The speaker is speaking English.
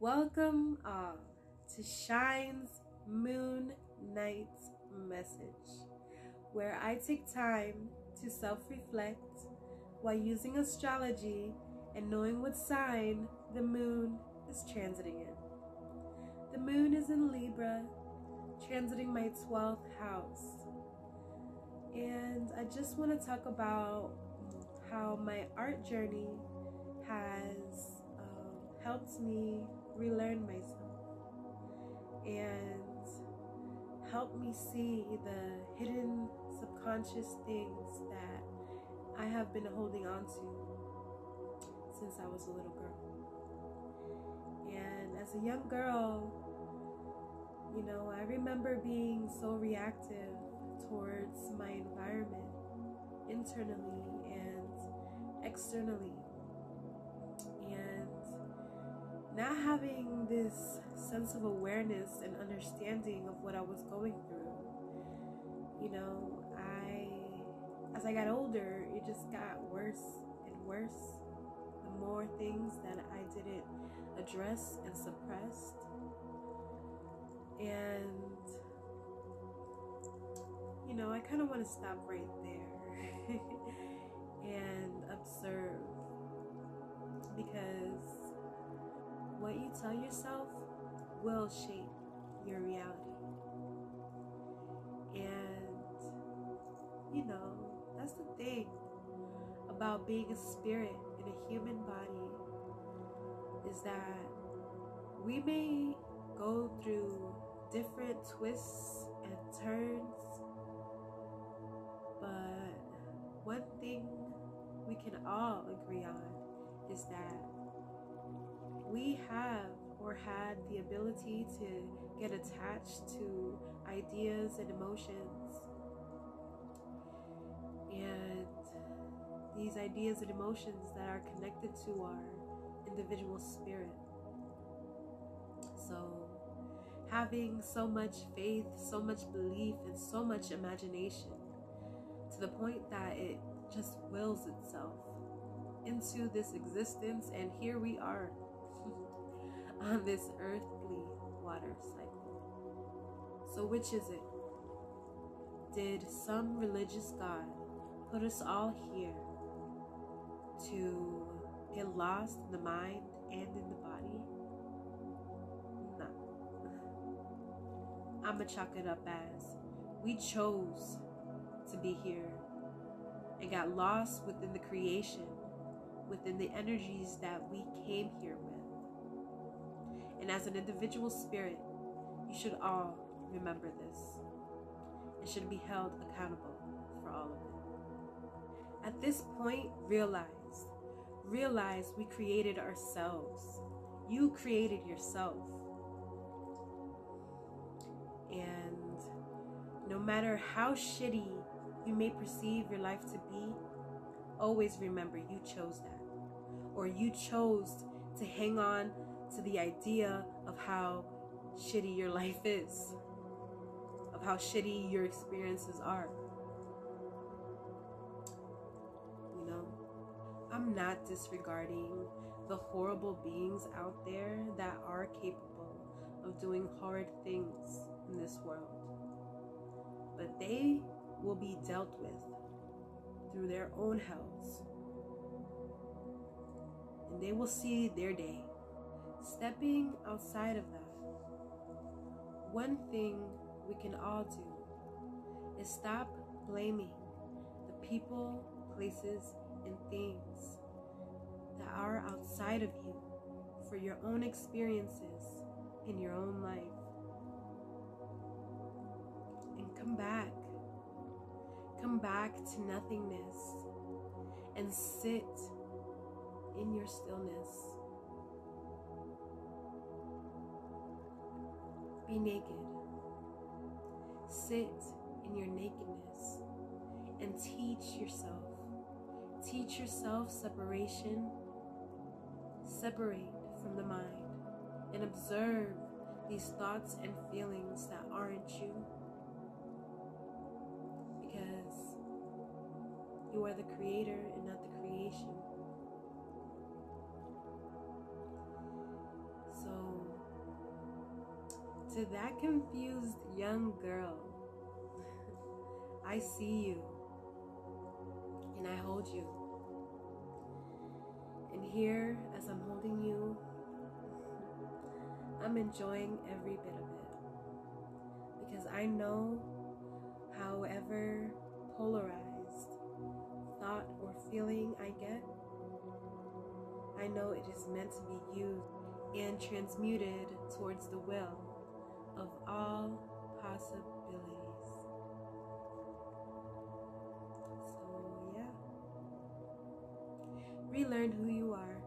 Welcome all to Shine's Moon Night Message, where I take time to self reflect while using astrology and knowing what sign the moon is transiting in. The moon is in Libra, transiting my 12th house. And I just want to talk about how my art journey has um, helped me relearn myself and help me see the hidden subconscious things that I have been holding on to since I was a little girl. And as a young girl, you know, I remember being so reactive towards my environment internally and externally. Not having this sense of awareness and understanding of what I was going through. You know, I, as I got older, it just got worse and worse. The more things that I didn't address and suppressed. And, you know, I kind of want to stop right there and observe what you tell yourself will shape your reality. And, you know, that's the thing about being a spirit in a human body is that we may go through different twists and turns, but one thing we can all agree on is that we have or had the ability to get attached to ideas and emotions. And these ideas and emotions that are connected to our individual spirit. So, having so much faith, so much belief, and so much imagination to the point that it just wills itself into this existence, and here we are on this earthly water cycle. So, which is it? Did some religious God put us all here to get lost in the mind and in the body? No. I'm going to chalk it up as we chose to be here and got lost within the creation, within the energies that we came here with. And as an individual spirit, you should all remember this and should be held accountable for all of it. At this point, realize, realize we created ourselves. You created yourself. And no matter how shitty you may perceive your life to be, always remember you chose that. Or you chose to hang on to the idea of how shitty your life is, of how shitty your experiences are. You know, I'm not disregarding the horrible beings out there that are capable of doing hard things in this world. But they will be dealt with through their own hells. And they will see their day. Stepping outside of that, one thing we can all do is stop blaming the people, places, and things that are outside of you for your own experiences in your own life. And come back. Come back to nothingness and sit in your stillness. Be naked. Sit in your nakedness and teach yourself. Teach yourself separation. Separate from the mind and observe these thoughts and feelings that aren't you. Because you are the creator and not the creation. To that confused young girl, I see you. And I hold you. And here, as I'm holding you, I'm enjoying every bit of it. Because I know, however polarized thought or feeling I get, I know it is meant to be used and transmuted towards the will of all possibilities. So, yeah. Relearn who you are